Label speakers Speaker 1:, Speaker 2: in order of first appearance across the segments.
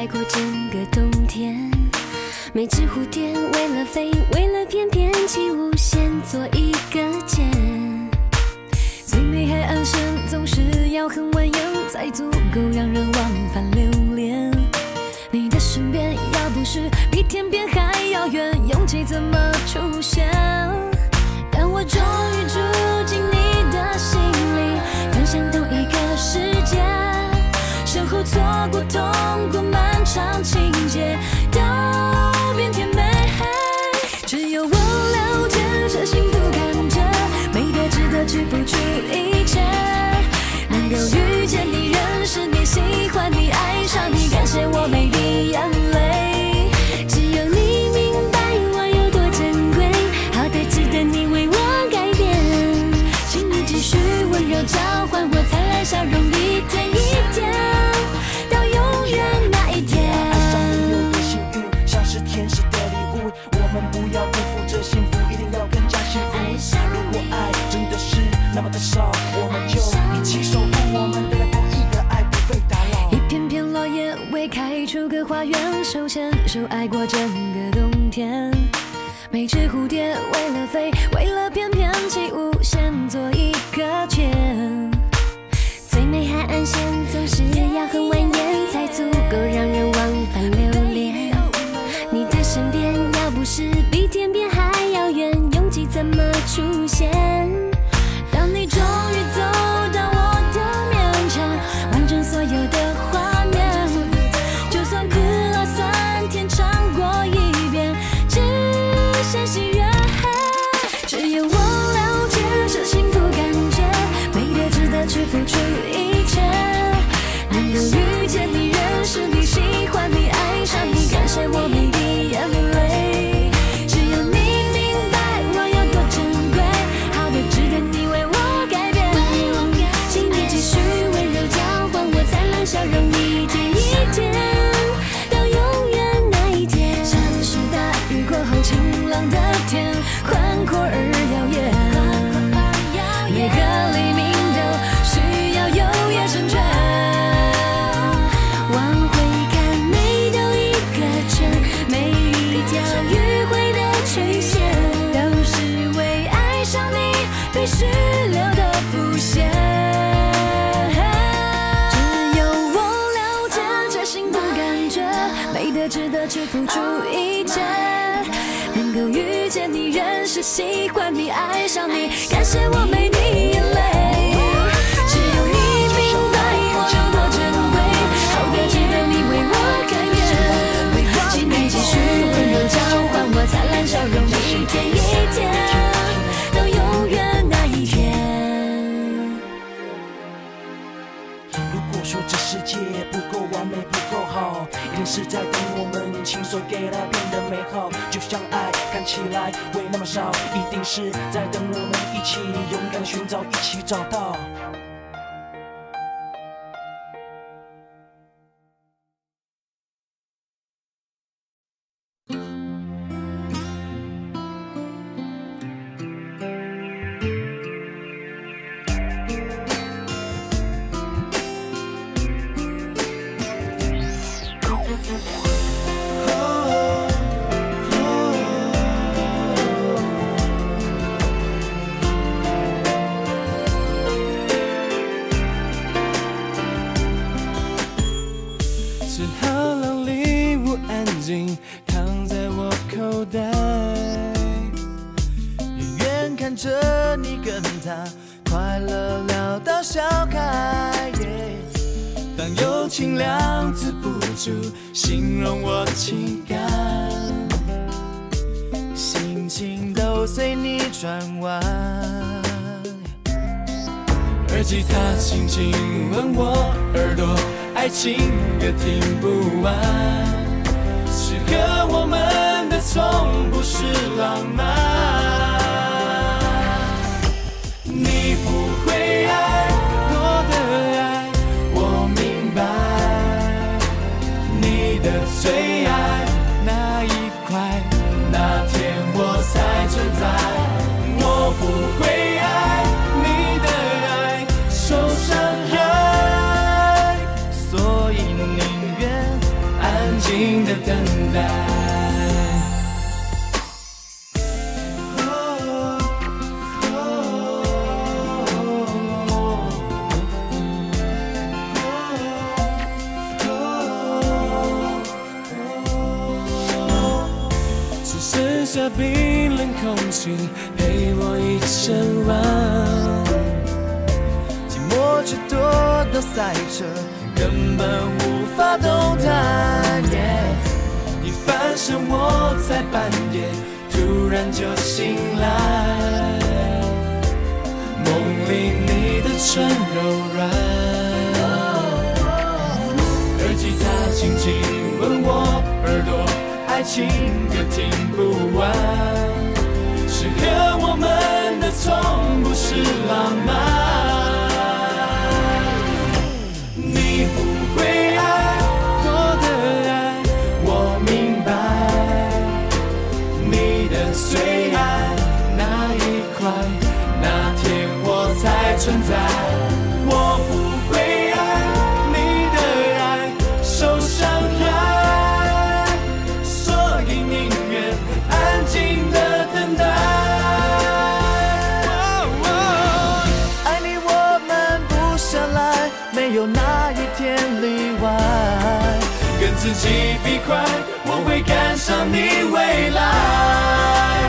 Speaker 1: 爱
Speaker 2: 过整个冬天，每只蝴蝶为了飞，为了翩翩起舞，先做一个茧。最美海岸线总是要很蜿蜒，才足够让人往返流。you were 整个冬天每只蝴蝶为了飞为了翩翩起舞先做一个茧最美海岸线总是要很蜿蜒才足够让人忘值得去付出一切能够遇见你认识喜欢你。爱上你。感谢我没你眼泪只有你。明白我有多珍贵好得值得你为我改变请你继续温柔交换我灿烂笑容一天一
Speaker 1: 未来会那么少一定是在等我们一起勇敢的寻找一起找到。
Speaker 3: 快乐聊到笑开，当友情两字不足形容我情感，心情都随你转弯。耳机它轻轻吻我耳朵，爱情歌听不完，适合我们的从不是浪漫。下冰冷空气陪我一整晚，
Speaker 4: 寂寞却多到塞车，根本无法动弹。
Speaker 3: 你翻身，我在半夜突然就醒来，梦里你的唇柔软，爱情歌听不完，适合我们的从不是浪漫。自己比快，我会赶上你未来。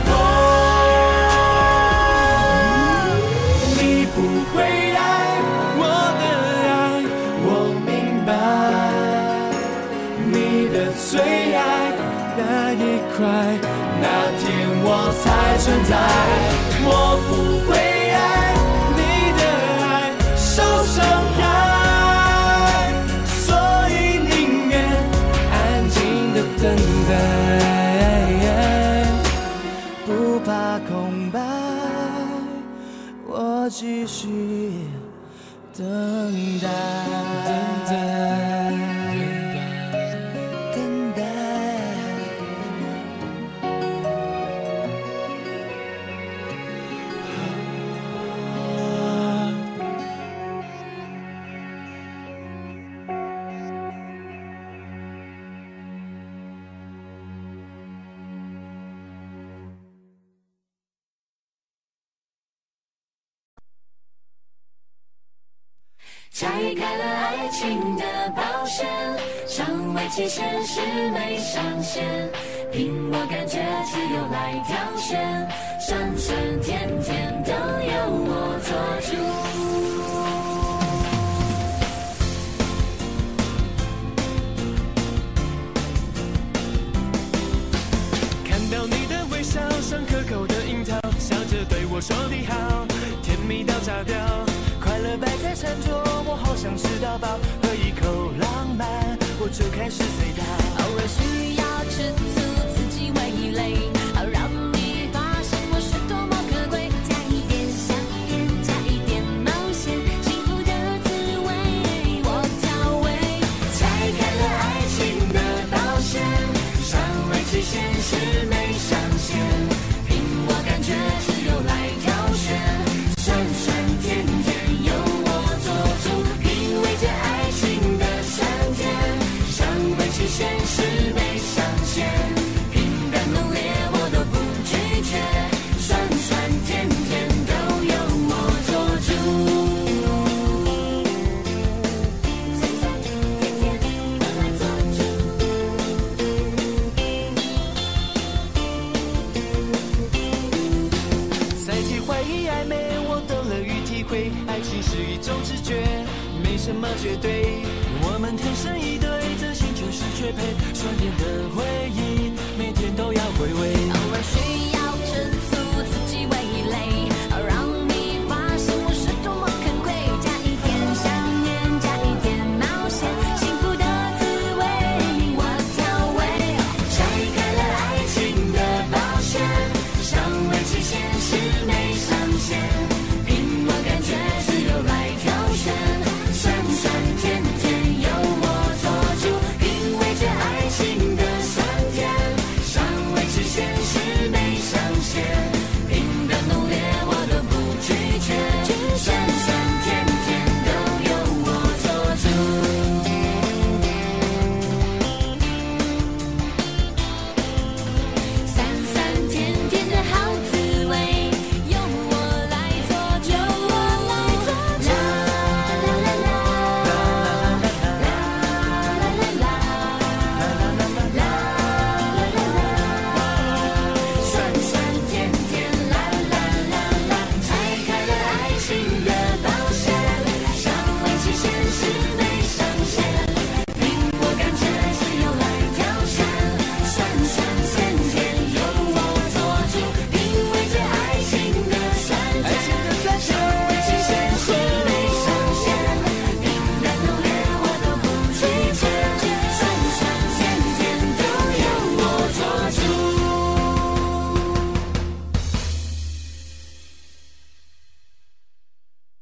Speaker 3: 哦，你不会爱我的爱，我明白。你的最爱那一块，那天我才存在。我不会去等待，
Speaker 2: 离开了爱情的保险，尚未期限是没上限，凭我感觉自由来挑选，酸酸甜甜都由我做主。
Speaker 3: 看到你的微笑，像可口的樱桃，笑着对我说你好，甜蜜到炸掉。
Speaker 4: 了摆在餐桌，我好想吃到饱，喝一口浪漫，我就开始醉倒。
Speaker 2: 偶尔需要吃醋，自己为一爱情是
Speaker 4: 一种直觉，没什么绝对。我们天生一对，真心就是绝配。酸甜的回忆，每天都要回味。
Speaker 2: 偶尔需要振作，自己。